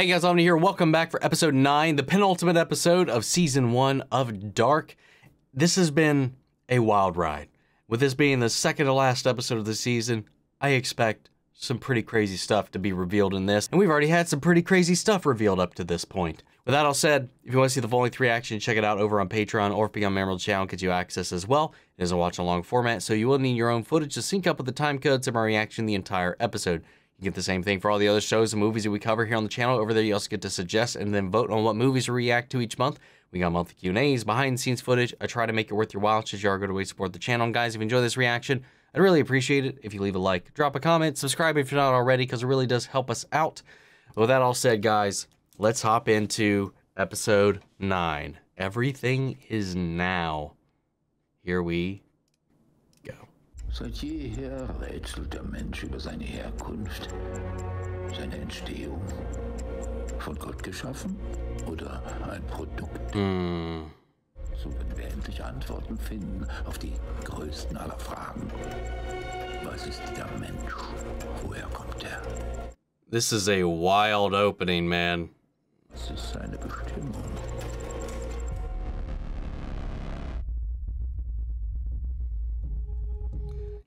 Hey guys, Omni here. Welcome back for episode 9, the penultimate episode of season 1 of Dark. This has been a wild ride. With this being the second to last episode of the season, I expect some pretty crazy stuff to be revealed in this, and we've already had some pretty crazy stuff revealed up to this point. With that all said, if you want to see the full length reaction, check it out over on Patreon or of the channel gets you access as well. It is a watch along format, so you will need your own footage to sync up with the time codes of my reaction the entire episode. You get the same thing for all the other shows and movies that we cover here on the channel. Over there, you also get to suggest and then vote on what movies we react to each month. We got monthly Q&As, behind-the-scenes footage. I try to make it worth your while, should you are going to way support the channel. And guys, if you enjoy this reaction, I'd really appreciate it if you leave a like, drop a comment, subscribe if you're not already, because it really does help us out. With that all said, guys, let's hop into episode 9. Everything is now. Here we Seit jeher rätselt der Mensch über seine Herkunft, seine Entstehung. Von Gott geschaffen oder ein Produkt? Mm. So werden wir endlich Antworten finden auf die größten aller Fragen. Was ist der Mensch? Woher kommt er? This is a wild opening, man. Was ist seine Bestimmung?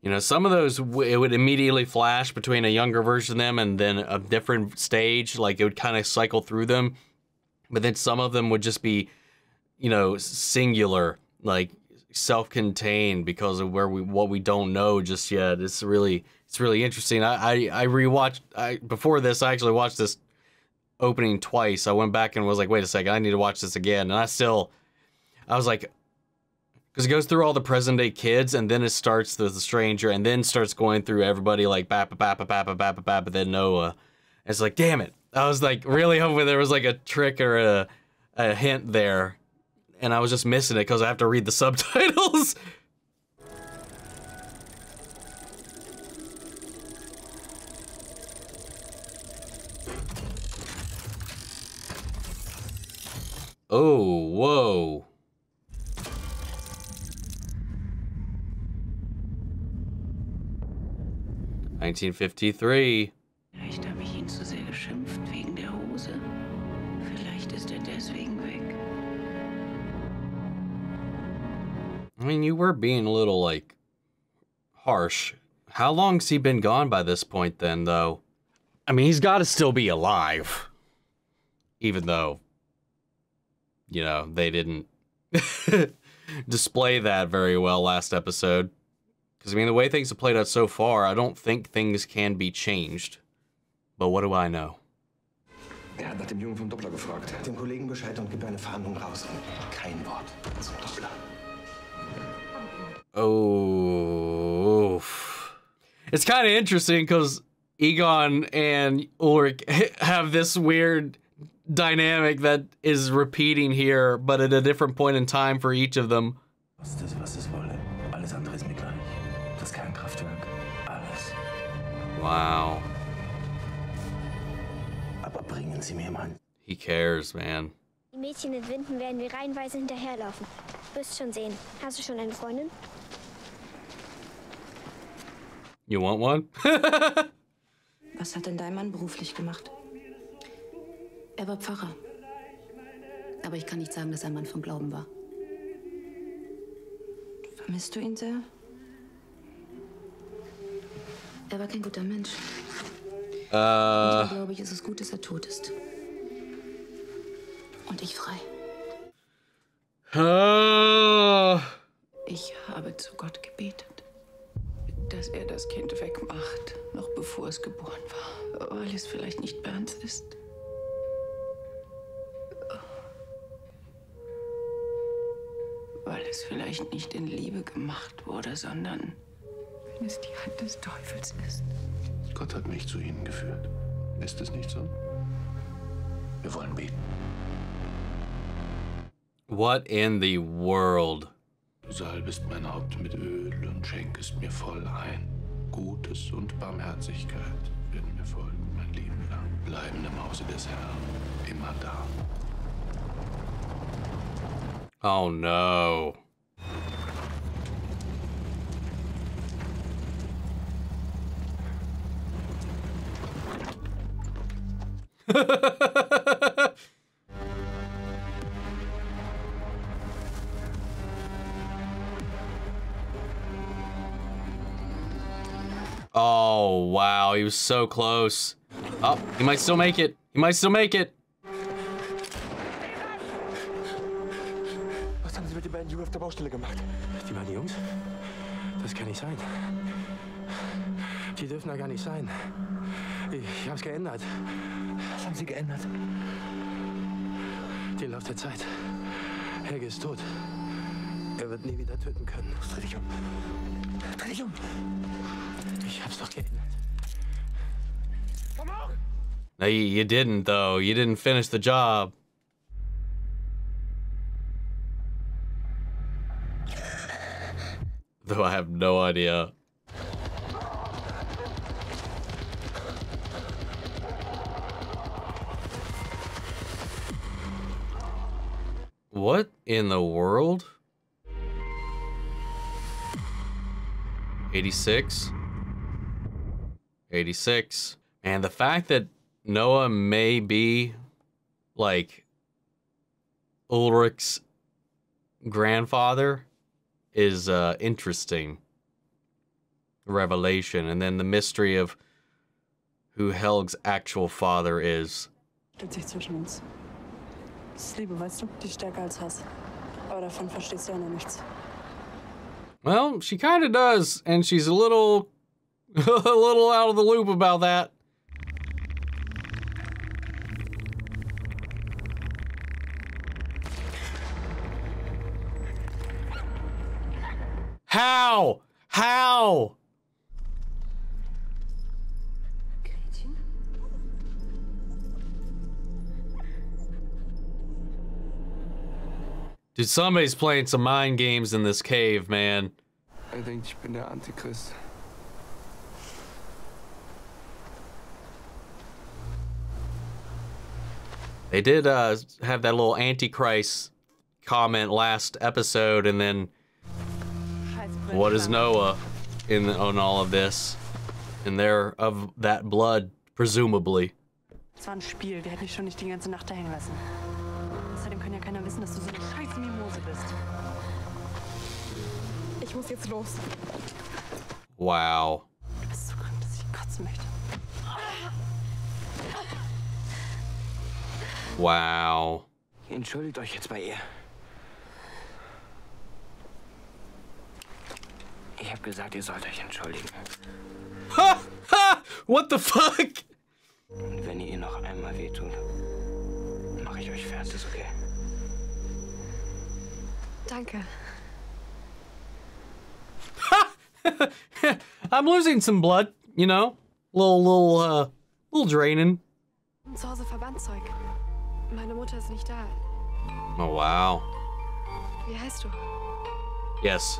You know, some of those it would immediately flash between a younger version of them and then a different stage. Like it would kind of cycle through them, but then some of them would just be, you know, singular, like self-contained because of where we what we don't know just yet. It's really it's really interesting. I I, I rewatched. I before this I actually watched this opening twice. I went back and was like, wait a second, I need to watch this again, and I still. I was like, because it goes through all the present day kids and then it starts the, the stranger and then starts going through everybody like bap bap bap bap bap bap bap but then Noah. It's like damn it. I was like really hoping there was like a trick or a a hint there, and I was just missing it because I have to read the subtitles. oh, whoa. 1953. Vielleicht habe ich ihn zu sehr geschimpft wegen der Hose. Vielleicht ist er deswegen weg. I mean, you were being a little, like, harsh. How long's he been gone by this point, then, though? I mean, he's got to still be alive. Even though, you know, they didn't display that very well last episode. Because, I mean, the way things have played out so far, I don't think things can be changed. But what do I know? Er hat nach dem Jungen vom Doppler gefragt. Dem Kollegen Bescheid und gib eine Fahndung raus. Kein Wort zum Doppler. Oh. It's kind of interesting because Egon and Ulrich have this weird dynamic that is repeating here, but at a different point in time for each of them. Wow. Aber bringen Sie mir mal. He cares, man. Die Mädchen in Winden werden wir reihenweise hinterherlaufen. Wirst schon sehen. Hast du schon eine Freundin? You want one? Was hat denn dein Mann beruflich gemacht? Er war Pfarrer. Aber ich kann nicht sagen, dass er ein Mann vom Glauben war. Vermisst du ihn sehr? Er war kein guter Mensch. uh, Glaube ich, ist es gut, dass er tot ist. Und ich frei. uh, Ich habe zu Gott gebetet, dass er das Kind wegmacht, noch bevor es geboren war, weil es vielleicht nicht Bernds ist. Weil es vielleicht nicht in Liebe gemacht wurde, sondern wenn es die Hand des Teufels ist. Gott hat mich zu Ihnen geführt. Ist es nicht so? Wir wollen beten. what in the world? Du salbest mein Haupt mit Öl und schenkest mir voll ein. Gutes und Barmherzigkeit werden mir folgen mein Leben lang. Bleiben im Hause des Herrn, immer da. Oh no. oh, wow. He was so close. Oh, he might still make it. He might still make it. Was haben Sie mit den beiden Jungen auf der Baustelle gemacht? Die beiden Jungs? Das kann nicht sein. Die dürfen da gar nicht sein. Ich hab's geändert. Was haben Sie geändert? Den Lauf der Zeit. Helge ist tot. Er wird nie wieder töten können. Dreh dich um. Dreh dich um. Ich hab's doch geändert. No, you, you didn't, though. You didn't finish the job. Though I have no idea. What in the world? 86? 86. And the fact that Noah may be like Ulrich's grandfather is uh interesting revelation and then the mystery of who Helg's actual father is. Das ist Liebe, weißt du? Die stärker als Hass. Aber davon ja noch nichts. Well, she kind of does and she's a little a little out of the loop about that. How? How? Dude, somebody's playing some mind games in this cave, man. Er denkt, ich bin der Antichrist. They did uh, have that little Antichrist comment last episode, and then what is Noah in on all of this? And they're of that blood, presumably. Es war ein Spiel. Wir hätten dich schon nicht die ganze Nacht da hängen lassen. Außerdem kann ja keiner wissen, dass du so muss jetzt los. Wow. Du bist so krank, dass ich kotzen möchte. Wow. Entschuldigt euch jetzt bei ihr. Ich hab gesagt, ihr sollt euch entschuldigen. Ha! Ha! What the fuck? Und wenn ihr ihr noch einmal wehtut, mache ich euch fertig, okay? Danke. I'm losing some blood, you know? Little, little, uh, little draining. Zu Hause Verbandszeug. Meine Mutter ist nicht da. Oh, wow. Wie heißt du? Yes.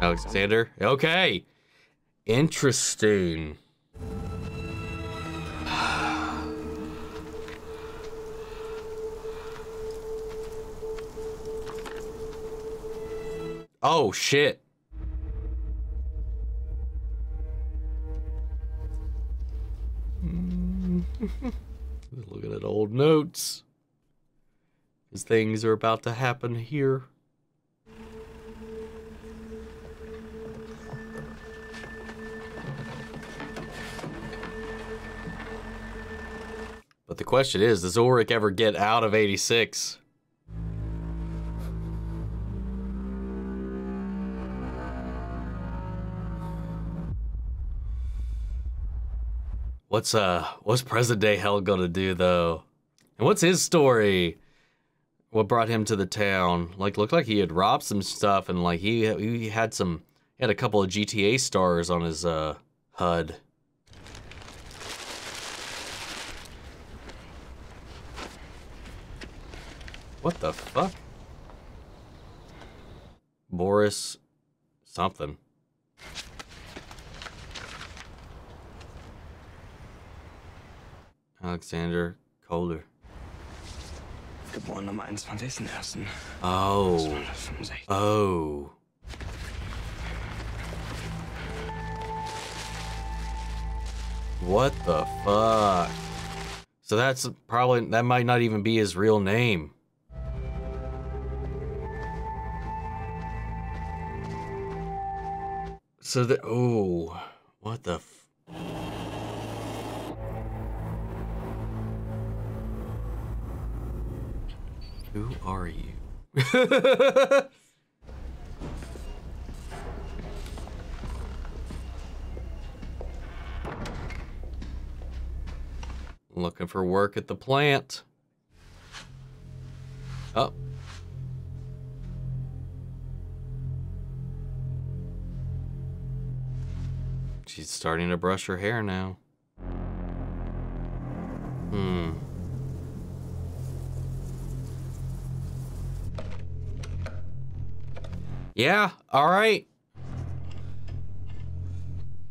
Alexander? Okay. Interesting. Oh, shit. Looking at old notes. Because things are about to happen here. But the question is, does Ulrich ever get out of 86? What's uh what's present day Hell gonna do though? And what's his story? What brought him to the town? Like looked like he had robbed some stuff and like he he had some he had a couple of GTA stars on his uh HUD. What the fuck? Boris something. Alexander Kohler. Geboren am 21.01. Oh. Oh. What the fuck? So that's probably that might not even be his real name. So the oh, what the Who are you? Looking for work at the plant. Oh. She's starting to brush her hair now. Hmm. Yeah, all right.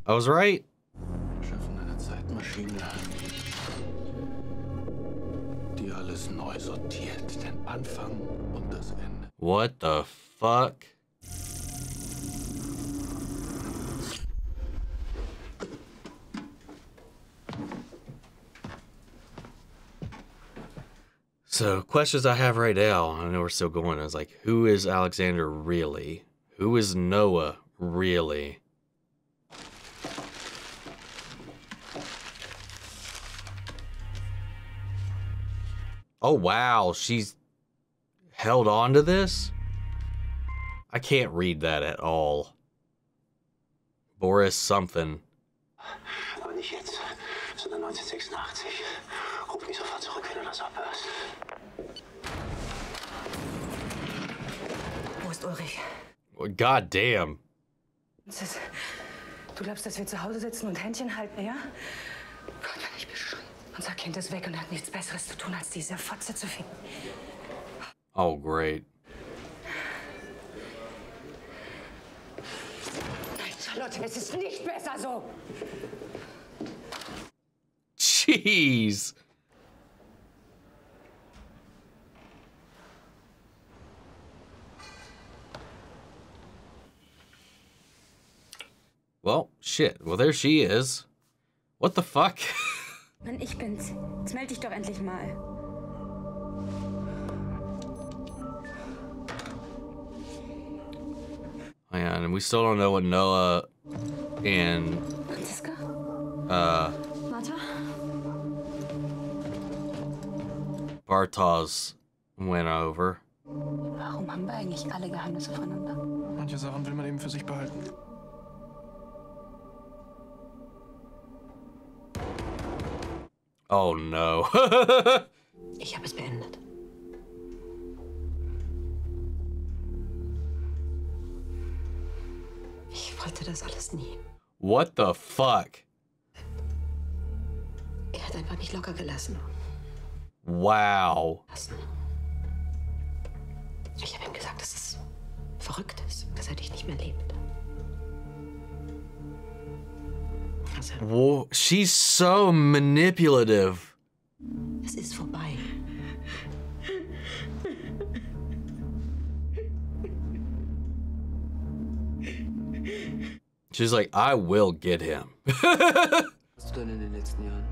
I was right. Schaffen eine Zeitmaschine, die alles neu sortiert, den Anfang und das Ende. What the fuck? So, questions I have right now, I know we're still going, is like, who is Alexander really? Who is Noah really? Oh, wow, she's held on to this? I can't read that at all. Boris something. Aber nicht jetzt, sondern 1986. Ruf mich sofort zurück, wenn du das abhörst. Ist Ulrich? God damn. Du glaubst, dass wir zu Hause sitzen und Händchen halten, ja? Gott, bin ich bescheuert. Unser Kind ist weg und hat nichts Besseres zu tun, als diese Fotze zu finden. Oh, great. Nein, Charlotte, es ist nicht besser so. Jeez. Shit. Well, there she is. What the fuck? Mann, ich bin's. Jetzt meld dich doch endlich mal. Oh, yeah, and we still don't know what Noah and Franziska? uh Martha? Bartosz went over. Warum haben wir eigentlich alle Geheimnisse voneinander? Manche Sachen will man eben für sich behalten. Oh no. Ich habe es beendet. Ich wollte das alles nie. what the fuck? Er hat einfach nicht locker gelassen. Wow. lassen. Ich habe ihm gesagt, dass es verrückt ist, dass er dich nicht mehr liebt. Whoa, she's so manipulative. es ist vorbei. She's like, I will get him. Was du denn in den letzten Jahren?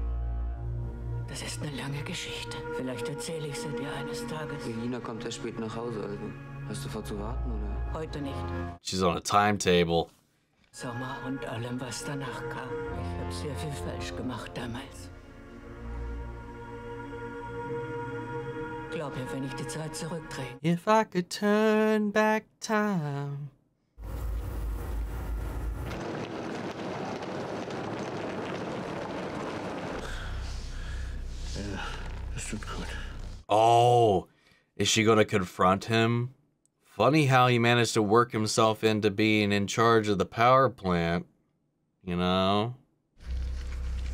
Das ist eine lange Geschichte. Vielleicht erzähle ich sie dir eines Tages. Regina kommt erst spät nach Hause, also hast du vor zu warten, oder? Heute nicht. She's on a timetable. Sommer und allem, was danach kam. Ich habe sehr viel falsch gemacht damals. Glaub mir, wenn ich die Zeit zurückdrehe. If I could turn back time. Ja, das tut gut. Oh, is she to confront him? Funny how he managed to work himself into being in charge of the power plant. You know?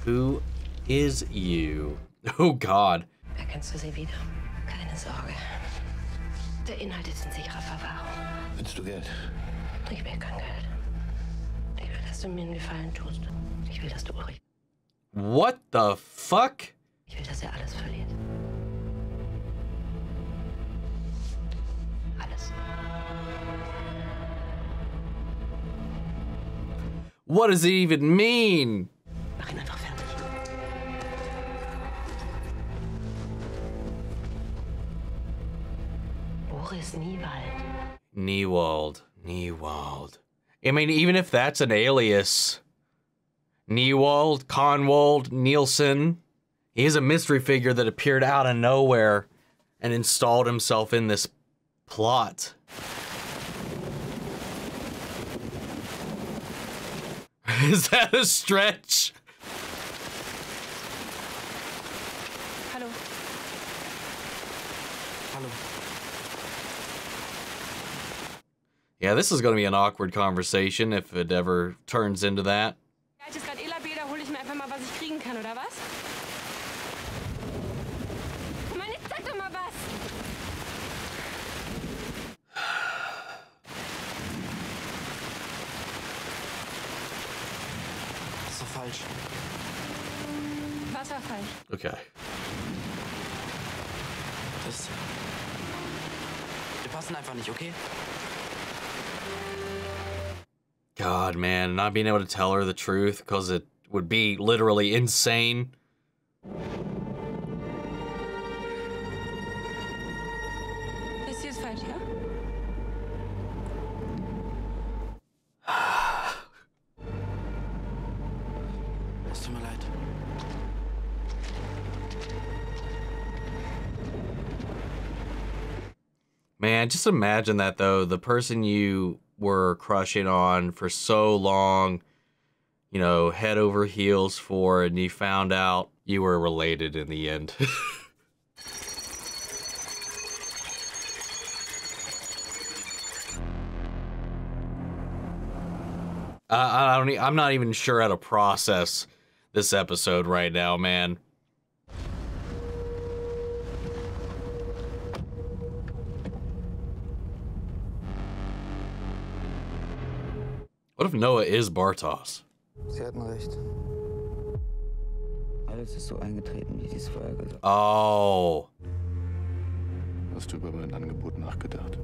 Who is you? Oh, God. Erkennst du sie wieder? Keine Sorge. Der Inhalt ist in sicherer Verwahrung. Willst du Geld? Ich will kein Geld. Ich will, dass du mir einen Gefallen tust. Ich will, dass du Ulrich. What the fuck? Ich will, dass er alles verliert. What does it even mean? Boris Niewald. Niewald. Niewald. I mean, even if that's an alias. Niewald, Kahnwald, Nielsen. He is a mystery figure that appeared out of nowhere and installed himself in this plot. Is that a stretch? Hello. Hello. Yeah, this is going to be an awkward conversation if it ever turns into that. Altes gerade Ela-B, da hole ich mir einfach mal, was ich kriegen kann, oder was? Mann, jetzt sag doch mal was! Das ist doch falsch. Falsch? Okay. Das. Wir passen einfach nicht, okay? God, man, not being able to tell her the truth because it would be literally insane. Man, just imagine that though. The person you were crushing on for so long, you know, head over heels for, and you found out you were related in the end. I, I don't. I'm not even sure how to process this episode right now, man. What if Noah is Bartosz? Sie hatten recht. Alles ist so eingetreten, wie Sie es vorher gesagt Oh. Hast du über mein Angebot nachgedacht?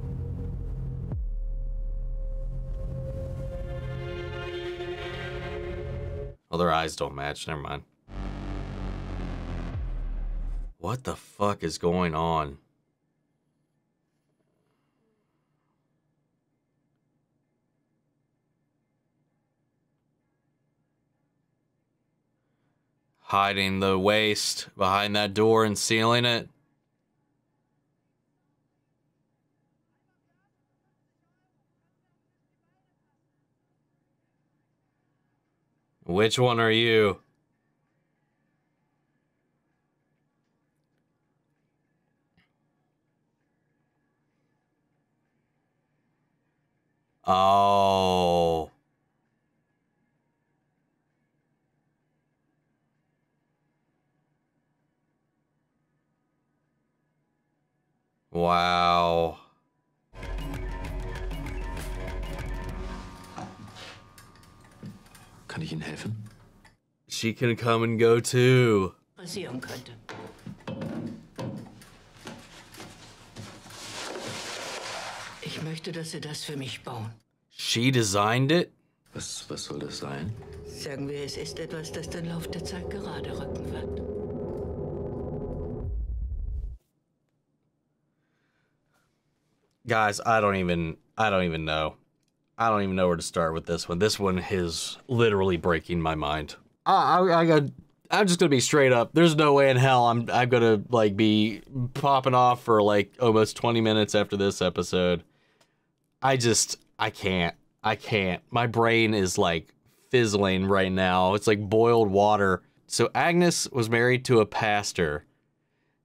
Well, their eyes don't match. Never mind. What the fuck is going on? Hiding the waste behind that door and sealing it. Which one are you? Oh. Wow. Kann ich Ihnen helfen? She can come and go too. Passieren könnte. Ich möchte, dass Sie das für mich bauen. She designed it? Was, was soll das sein? Sagen wir, es ist etwas, das den Lauf der Zeit gerade rücken wird. Guys, I don't even I don't even know. I don't even know where to start with this one. This one is literally breaking my mind. I I, I got I'm just gonna be straight up. There's no way in hell I'm I'm gonna like be popping off for like almost 20 minutes after this episode. I just I can't. I can't. My brain is like fizzling right now. It's like boiled water. So Agnes was married to a pastor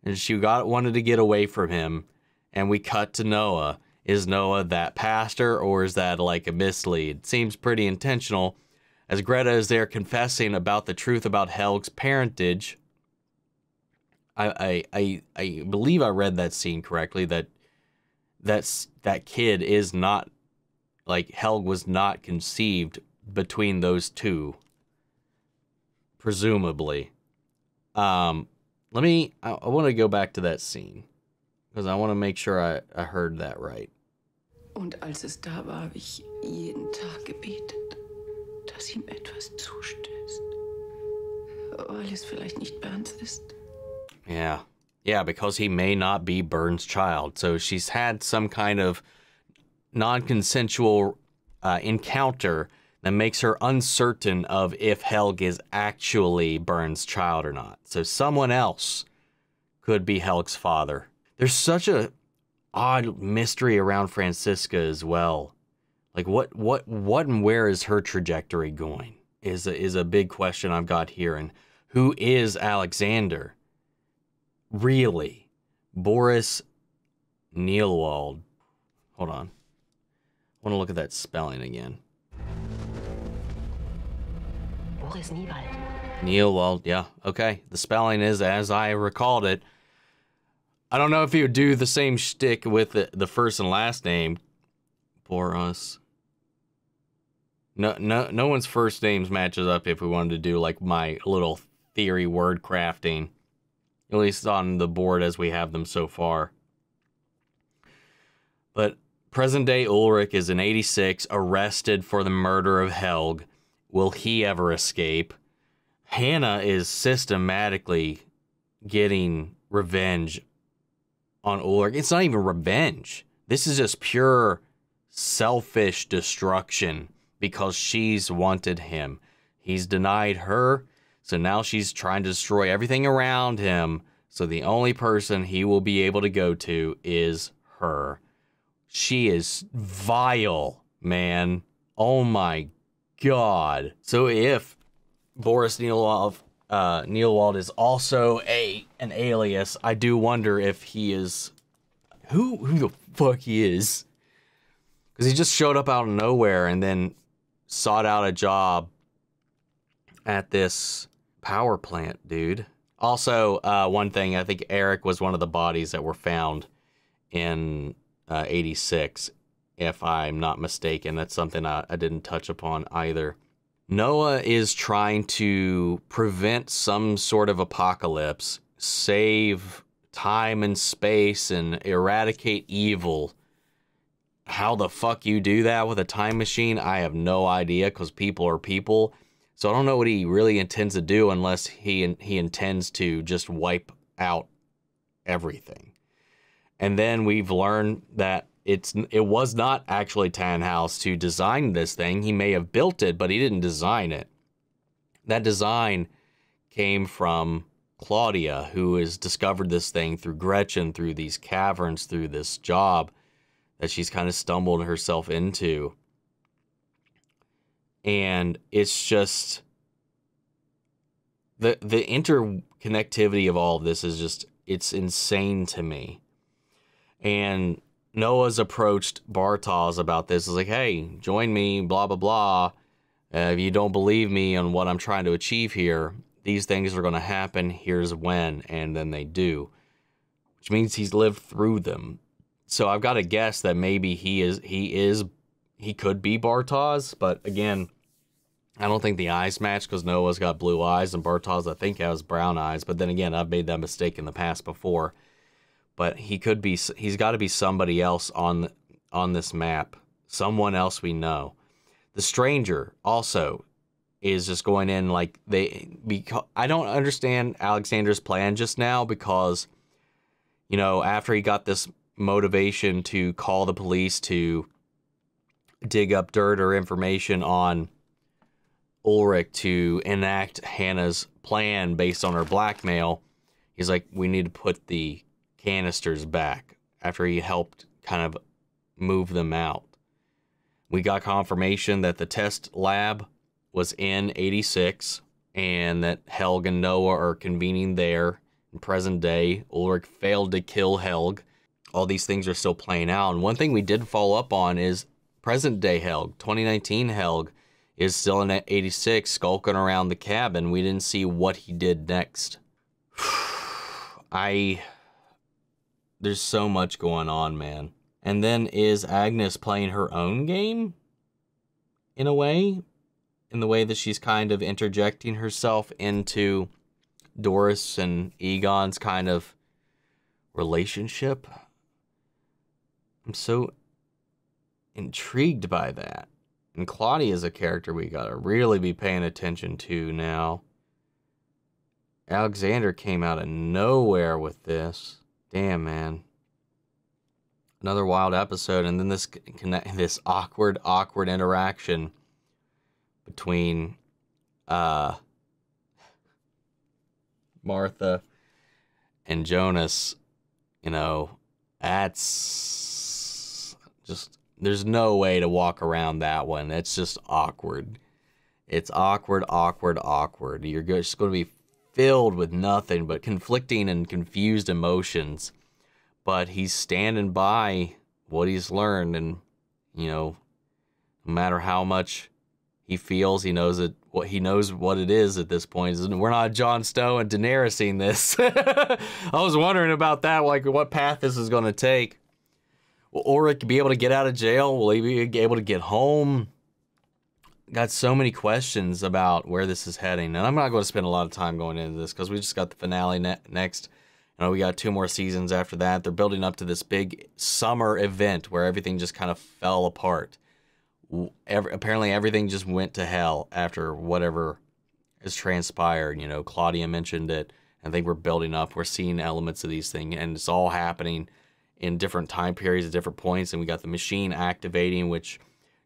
and she got wanted to get away from him and we cut to Noah. Is Noah that pastor or is that like a mislead? Seems pretty intentional as Greta is there confessing about the truth about Helg's parentage. I I I, I believe I read that scene correctly that that's that kid is not like Helg was not conceived between those two presumably um let me i, I want to go back to that scene because i want to make sure I, I heard that right Und als es da war, habe ich jeden Tag gebetet, dass ihm etwas zustößt. Weil es vielleicht nicht Bernds ist. yeah Yeah, because he may not be Burns' child. So she's had some kind of non consensual uh, encounter that makes her uncertain of if Helg is actually Burns' child or not. So someone else could be Helg's father. There's such a odd mystery around Franziska as well. Like what what what and where is her trajectory going? Is a, is a big question I've got here and who is Alexander? Really? Boris Neilwald. Hold on. I want to look at that spelling again. Boris Niewald. Neilwald, yeah, okay. The spelling is as I recalled it. I don't know if he would do the same shtick with the, the first and last name. Boris. No, no, no one's first names matches up. If we wanted to do like my little theory word crafting, at least on the board as we have them so far. But present day Ulrich is in 86, arrested for the murder of Helg. Will he ever escape? Hannah is systematically getting revenge on Ulrich. It's not even revenge. This is just pure selfish destruction because she's wanted him. He's denied her, so now she's trying to destroy everything around him. So the only person he will be able to go to is her. She is vile, man. Oh my god. So if Boris Neilwald uh, Neilwald is also a an alias, I do wonder if he is who who the fuck he is. Cuz he just showed up out of nowhere and then sought out a job at this power plant, dude. Also, uh, one thing, I think Erik was one of the bodies that were found in uh, 86, if I'm not mistaken. That's something I, I didn't touch upon either. Noah is trying to prevent some sort of apocalypse, save time and space, and eradicate evil. How the fuck you do that with a time machine, I have no idea because people are people. So I don't know what he really intends to do unless he he intends to just wipe out everything. And then we've learned that it's it was not actually Tannhaus to design this thing. He may have built it, but he didn't design it. That design came from Claudia, who has discovered this thing through Gretchen, through these caverns, through this job that she's kind of stumbled herself into. And it's just the the interconnectivity of all of this is just it's insane to me. And Noah's approached Bartosz about this. Is like, hey, join me, blah blah blah. Uh, if you don't believe me on what I'm trying to achieve here, these things are going to happen. Here's when, and then they do, which means he's lived through them. So I've got to guess that maybe he is he is he could be Bartosz, but again, I don't think the eyes match because Noah's got blue eyes and Bartosz I think has brown eyes. But then again, I've made that mistake in the past before but he could be he's got to be somebody else on on this map. Someone else we know. The stranger also is just going in like they because i don't understand alexander's plan just now because you know after he got this motivation to call the police to dig up dirt or information on ulrich to enact hannah's plan based on her blackmail he's like we need to put the canisters back after he helped kind of move them out. We got confirmation that the test lab was in 86 and that Helg and Noah are convening there in present day. Ulrich failed to kill Helg. All these things are still playing out. And one thing we did follow up on is present day Helg, 2019 Helg, is still in 86 skulking around the cabin. We didn't see what he did next. I there's so much going on, man. And then is Agnes playing her own game? In a way? In the way that she's kind of interjecting herself into Doris and Egon's kind of relationship? I'm so intrigued by that. And Claudia is a character we gotta really be paying attention to now. Alexander came out of nowhere with this. Damn, man. Another wild episode, and then this connect this awkward, awkward interaction between uh Martha and Jonas. You know, that's just there's no way to walk around that one. It's just awkward. It's awkward, awkward, awkward. You're just going to be filled with nothing but conflicting and confused emotions. But he's standing by what he's learned, and you know, no matter how much he feels, he knows it. What he knows what it is at this point. We're not Jon Snow and Daenerys seeing this. I was wondering about that, like what path this is going to take. Will Ulrich be able to get out of jail? Will he be able to get home? Got so many questions about where this is heading, and I'm not going to spend a lot of time going into this because we just got the finale ne- next. You know, we got two more seasons after that. They're building up to this big summer event where everything just kind of fell apart. Every, apparently, everything just went to hell after whatever has transpired. You know, Claudia mentioned it. I think we're building up. We're seeing elements of these things, and it's all happening in different time periods at different points. And we got the machine activating, which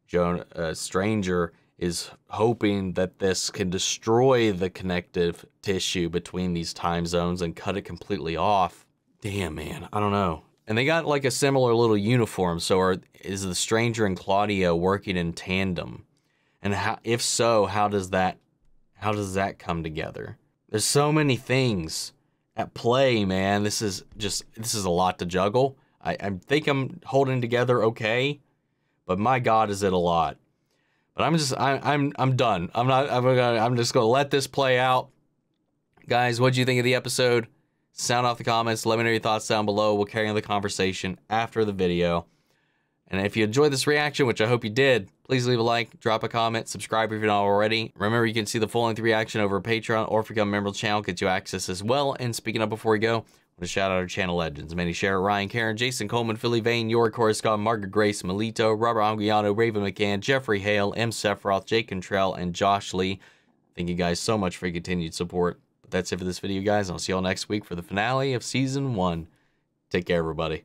Joan uh, Stranger is hoping that this can destroy the connective tissue between these time zones and cut it completely off. Damn, man, I don't know. And they got like a similar little uniform. So are, is the stranger and Claudia working in tandem? And how, if so, how does that how does that come together? There's so many things at play, man. This is just this is a lot to juggle. I, I think I'm holding together okay, but my God, is it a lot. But I'm just I, I'm I'm done. I'm not I'm gonna I'm just gonna let this play out. Guys, what do you think of the episode? Sound off the comments. Let me know your thoughts down below. We'll carry on the conversation after the video. And if you enjoyed this reaction, which I hope you did, please leave a like, drop a comment, subscribe if you're not already. Remember, you can see the full-length reaction over Patreon or if you become a member of the channel, get you access as well. And speaking of before we go, To shout out our channel legends. Manny Share, Ryan Karen, Jason Coleman, Philly Vane, York Scott, Margaret Grace, Melito, Robert Anguiano, Raven McCann, Jeffrey Hale, M. Sephiroth, Jake Contrell, and Josh Lee. Thank you guys so much for your continued support. But that's it for this video, guys. I'll see y'all next week for the finale of Season 1. Take care, everybody.